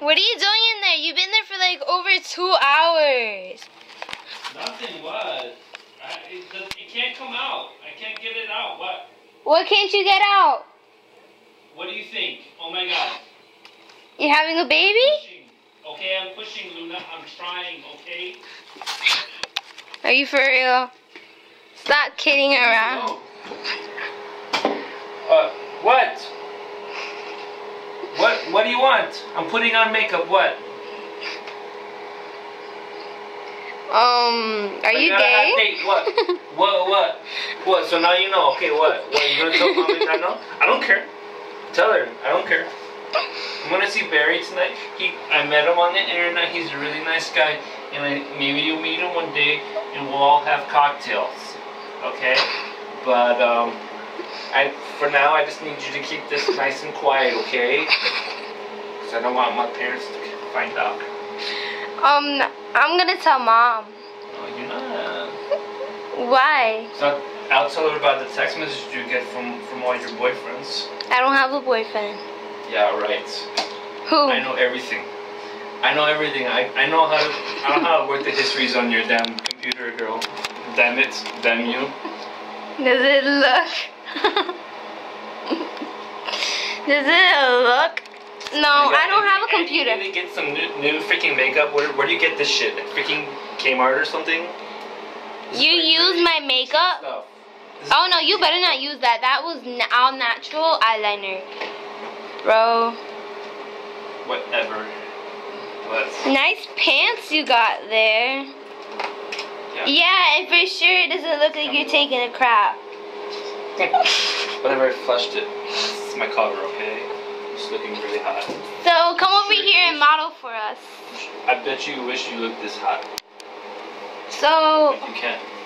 What are you doing in there? You've been there for like over two hours. Nothing. What? I, it, it can't come out. I can't get it out. What? What can't you get out? What do you think? Oh my God. You're having a baby? Pushing. Okay, I'm pushing, Luna. I'm trying. Okay. Are you for real? Stop kidding around. No. Uh, what? What? Do you want? I'm putting on makeup. What? Um, are you gay? date. What? what? What? What? So now you know. Okay. What? What? You gonna tell mommy I know? I don't care. Tell her. I don't care. I'm gonna see Barry tonight. He, I met him on the internet. He's a really nice guy, and I, maybe you'll meet him one day, and we'll all have cocktails. Okay? But um, I for now I just need you to keep this nice and quiet. Okay? Because I don't want my parents to find out. Um, I'm gonna tell mom. No, you're not. Why? So I'll tell her about the text message you get from from all your boyfriends. I don't have a boyfriend. Yeah, right. Who? I know everything. I know everything. I, I know how to I know how to work the histories on your damn computer, girl. Damn it, damn you. Does it look? Does it look? No, I don't have a And You computer. need to get some new, new freaking makeup. Where, where do you get this shit? Like freaking Kmart or something? This You use my makeup? stuff. Oh no, you better not use that. That was n- all natural eyeliner, bro. Whatever. But Nice pants you got there. yeah. Yeah, and for sure it doesn't look like you're taking a crap. Whatever, I flushed it. It's my cover, okay? Looking really hot. So come over Sure here and model for us. I bet you wish you looked this hot. So But you can't.